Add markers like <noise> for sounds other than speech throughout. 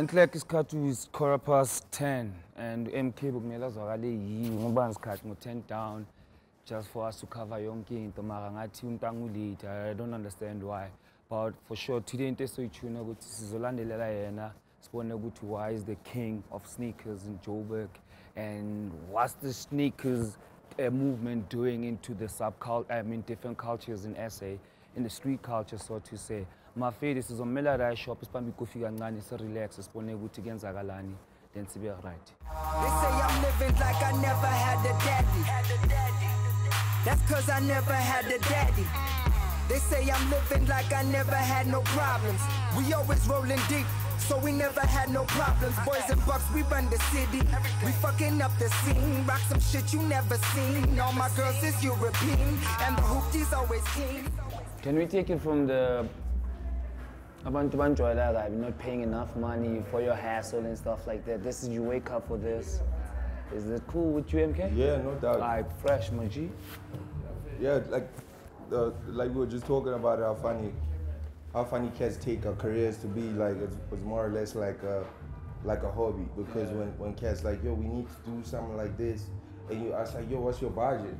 enhleke isikhathi is quarter past 10 and MK bekumele azwakale yiwe ngoba ngesikhathi ngo-10 down just for us to cover yonke into. Mara ngathi umntangu late i don't understand why but for sure today into esoyithuna ukuthi sizolandelela yena sibone ukuthi why is the king of sneakers in joburg and what's the sneakers uh, movement doing into the subculture i mean different cultures in sa in the street culture so to say mafedi sizomela la shop siphambi kofi kancane sirelax sibone ukuthi kuyenzakalani then sibe right They say I'm living like I never had a daddy. That's cause I never had a daddy. They say I'm living like I never had no problems. We always rolling deep, so we never had no problems. Boys and bucks, we run the city. We fucking up the scene. Rock some shit you never seen. All my girls is European, and the hoopties always keen. Can we take it from the abantu banjwayela kabi not paying enough money for your hassle and stuff like that. This is you wake up for this. Is it cool with you, MK? Yeah, no doubt. Like fresh, my G. Yeah, like the like we were just talking about how funny how funny cats take our careers to be like it's, it's more or less like a like a hobby because when when cats like yo we need to do something like this and you ask like yo what's your budget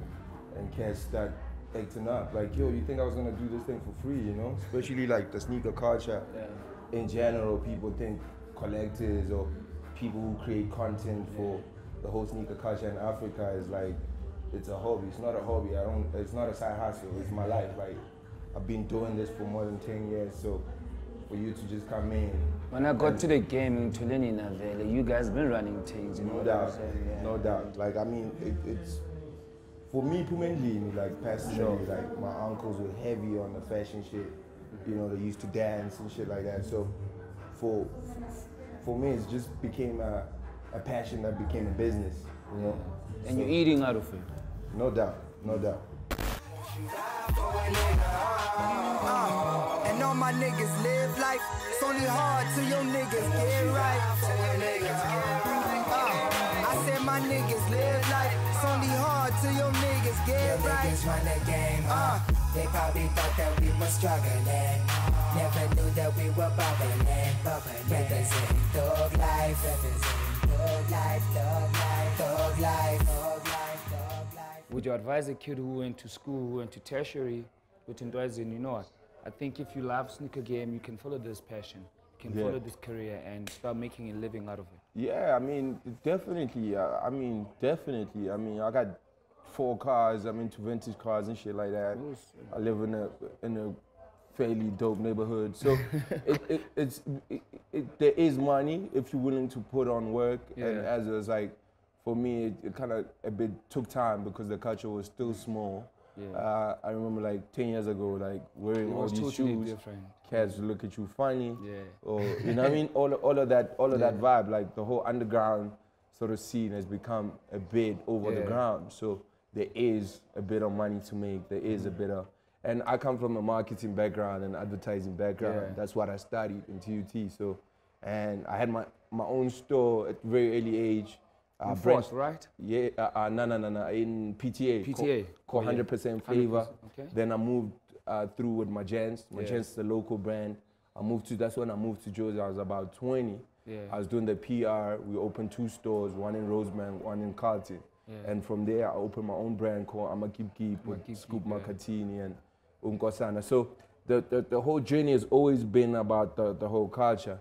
and cats start acting up like yo you think I was gonna do this thing for free you know especially like the sneaker culture yeah. in general people think collectors or people who create content for the whole sneaker culture in Africa is like it's a hobby. It's not a hobby. I don't. It's not a side hustle. It's my life. Like I've been doing this for more than ten years. So for you to just come in, When I got to the game in Tuleni Navele, you guys been running things, you know no I'm doubt? Yeah. no doubt. Like I mean, it, it's for me personally, like personally, like my uncles were heavy on the fashion shit. You know, they used to dance and shit like that. So for for me, it just became a, a passion that became a business. You know, And So- you're eating out of it. No doubt, no doubt. And all my niggas live life. It's only hard till your niggas get right. Uh, I said my niggas live life. It's only hard till your niggas get Your right. niggas run the game, uh. They probably thought that we were struggling. Never knew that we were bubbling, bubbling. Representing thug life, representing thug life, thug life, thug life, thug life, thug life. Would you advise a kid who went to school, who went to tertiary, with Ndwazin, you know what? I think if you love sneaker game, you can follow this passion, you can Yeah. follow this career and start making a living out of it. Yeah, I mean, definitely. Uh, I mean, definitely. I mean, I got four cars. I'm into vintage cars and shit like that. I live in a in a fairly dope neighborhood, so <laughs> it, it, it's it, it, there is money if you're willing to put on work. And Yeah. as was like, for me, it, it kind of a bit took time because the culture was still small. Yeah. Uh, I remember like 10 years ago, like wearing all these totally shoes. different. Cats look at you funny Yeah. or you know what I mean <laughs> all all of that all of that vibe like the whole underground sort of scene has become a bit over the ground so there is a bit of money to make there is a bit of and I come from a marketing background and advertising background Yeah. that's what I studied in TUT so and I had my my own store at very early age uh, In branch- right? yeah, uh, uh, no, no, no, no. In PTA. PTA. Called Oh, 100% Flavor. 100%, okay. Then I moved uh, through with Magents. Yeah. Magents is the local brand. I moved to, that's when I moved to Jersey. I was about 20. Yeah. I was doing the PR. We opened two stores, one in Roseman, one in Carlton. Yeah. And from there, I opened my own brand called I'm a Keep with Keep Scoop Keep, yeah. Makatini and Unkosana. So the, the, the whole journey has always been about the, the whole culture.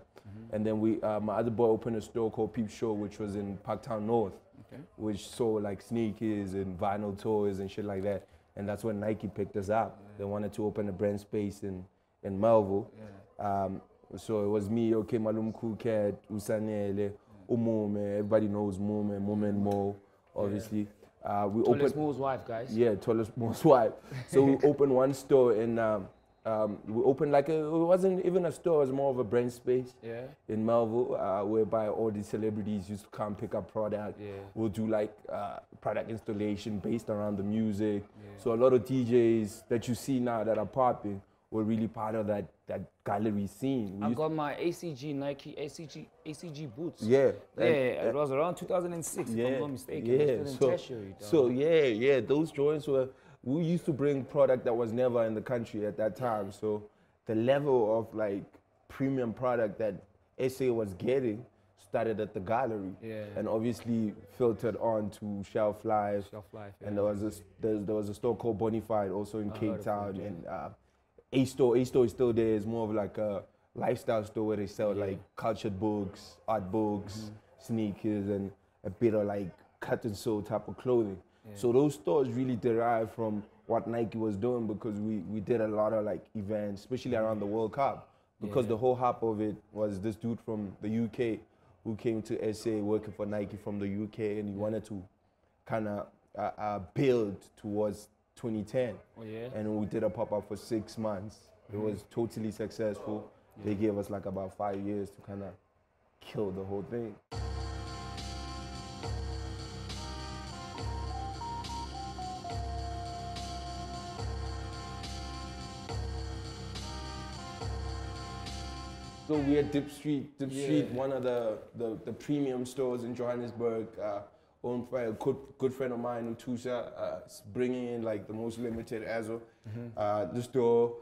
And then we, uh, my other boy opened a store called Peep Show, which was in Parktown North, Okay. which sold like sneakers and vinyl toys and shit like that. And that's when Nike picked us up. They wanted to open a brand space in, in Melville. Um, so it was me, okay, Malum Cat, Usanele, Umume, everybody knows Mume, Mume and Mo, obviously. Uh, we Tallest opened, Mo's wife, guys. yeah, tallest most wife. So we <laughs> opened one store in, um, um, we opened like a, it wasn't even a store, it was more of a brand space Yeah. in Melville, uh, whereby all these celebrities used to come pick up product. Yeah. We'll do like uh, product installation based around the music. So a lot of DJs that you see now that are popping were really part of that that gallery scene. We I got my ACG Nike ACG ACG boots. yeah, Yeah, and- it was around 2006, if I'm not mistaken. Yeah, It was still so, so yeah, yeah, those joints were. We used to bring product that was never in the country at that time. So the level of like premium product that SA was getting started at the gallery, Yeah. and obviously filtered on to Shelf Life. Shelf Life, And there was a there, there was a store called Bonafide also in I Cape Town, it, yeah. and uh, A store A store is still there. It's more of like a lifestyle store where they sell like cultured books, art books, Mm-hmm. sneakers, and a bit of like cut and sew type of clothing. So those stores really derived from what Nike was doing because we, we did a lot of like events, especially around the World Cup. Because the whole hype of it was this dude from the UK who came to SA working for Nike from the UK and he wanted to kind of uh, uh, build towards 2010. Oh, yeah? And we did a pop up for six months. It was totally successful. They gave us like about five years to kind of kill the whole thing. So we at Dip Street, Dip Street, one of the, the, the premium stores in Johannesburg, uh, owned by a good, good friend of mine, Utusha, uh, bringing in like the most limited Azo. Uh, the store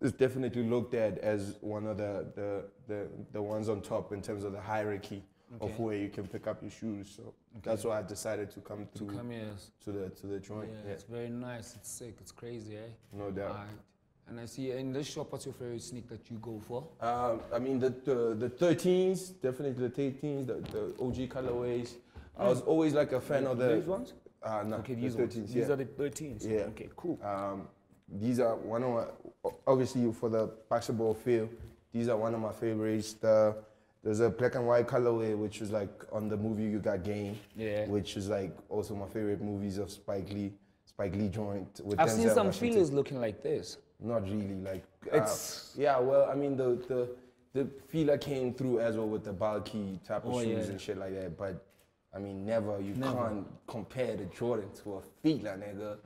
is definitely looked at as one of the, the, the, the ones on top in terms of the hierarchy of where you can pick up your shoes. So that's why I decided to come to, To come here. to the to the joint. Yeah, Yeah, it's very nice. It's sick. It's crazy, eh? no doubt. And I see in this shop, what's your favorite sneak that you go for? Um, I mean, the, the, the 13s, definitely the 13s, the, the OG colorways. I was always like a fan of the. These ones? Uh, no, Okay, the these 13s, ones. yeah. These are the 13s. Yeah. Okay, cool. Um, these are one of my, obviously for the basketball field, these are one of my favorites. The, there's a black and white colorway, which is like on the movie You Got Game, Yeah. which is like also my favorite movies of Spike Lee, Spike Lee joint. With I've seen some Washington. Filas looking like this. Not really. Like uh, It's- yeah. Well, I mean the the the Fila came through as well with the bulky type of Oh, shoes yeah. and shit like that. But I mean, never you Never. can't compare the Jordan to a Fila, nigga.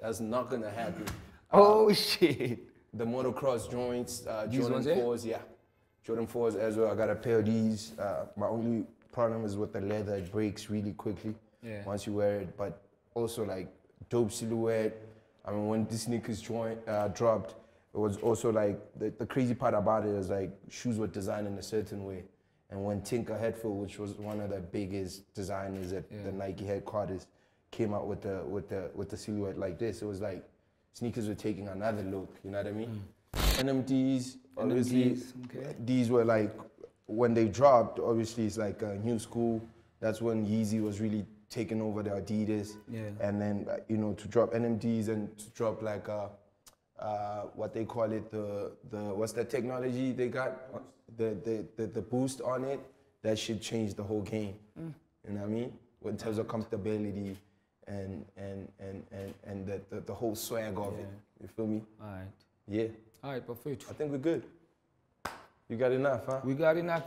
That's not gonna happen. <laughs> Oh, shit. The motocross joints, uh, Jordan fours, yeah. Jordan fours as well. I got a pair of these. Uh, my only problem is with the leather; it breaks really quickly Yeah. once you wear it. But also like dope silhouette. I mean, when the sneakers joint uh, dropped, it was also like the, the crazy part about it is like shoes were designed in a certain way. And when Tinker Hatfield, which was one of the biggest designers at the Nike headquarters, came out with the with the with the silhouette like this, it was like sneakers were taking another look. You know what I mean? NMDs, obviously, NMDs, okay. these were like when they dropped. Obviously, it's like a new school. That's when Yeezy was really taking over the Adidas. Yeah. And then uh, you know to drop NMDs and to drop like uh, uh, what they call it the the what's that technology they got the the the, the boost on it that should change the whole game. Mm. You know what I mean? In terms of comfortability and and and and and the the, the whole swag of it. You feel me? All right. Yeah. All right, perfect. I think we're good. You got enough, huh? We got enough.